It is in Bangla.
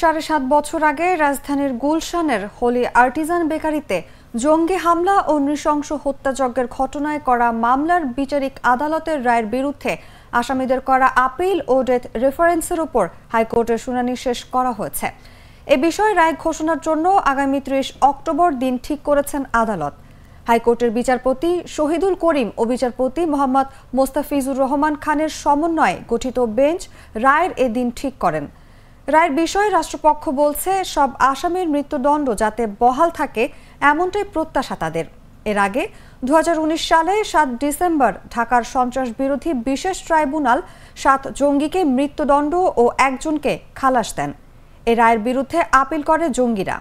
সাড়ে সাত বছর আগে রাজধানীর গুলশানের হোলি আর্টিজান বেকারিতে জঙ্গি হামলা ও নৃশংস হত্যাযজ্ঞের ঘটনায় করা মামলার বিচারিক আদালতের রায়ের বিরুদ্ধে আসামিদের করা আপিল ও ডেথ রেফারেন্সের উপর হাইকোর্টের শুনানি শেষ করা হয়েছে। এ বিষয়ে রায় ঘোষণার জন্য আগামী ত্রিশ অক্টোবর দিন ঠিক করেছেন আদালত। হাইকোর্টের বিচারপতি শহীদুল করিম ও বিচারপতি মোহাম্মদ মোস্তাফিজুর রহমান খানের সমন্বয়ে গঠিত বেঞ্চ রায়ের এ দিন ঠিক করেন। রায়ের বিষয়ে রাষ্ট্রপক্ষ বলছে, সব আসামির মৃত্যুদণ্ড যাতে বহাল থাকে, এমনটাই প্রত্যাশা তাদের। এর আগে দু হাজার উনিশ সালে সাত ডিসেম্বর ঢাকার সন্ত্রাস বিরোধী বিশেষ ট্রাইব্যুনাল সাত জঙ্গিকে মৃত্যুদণ্ড ও একজনকে খালাস দেন। এ রায়ের বিরুদ্ধে আপিল করে জঙ্গিরা।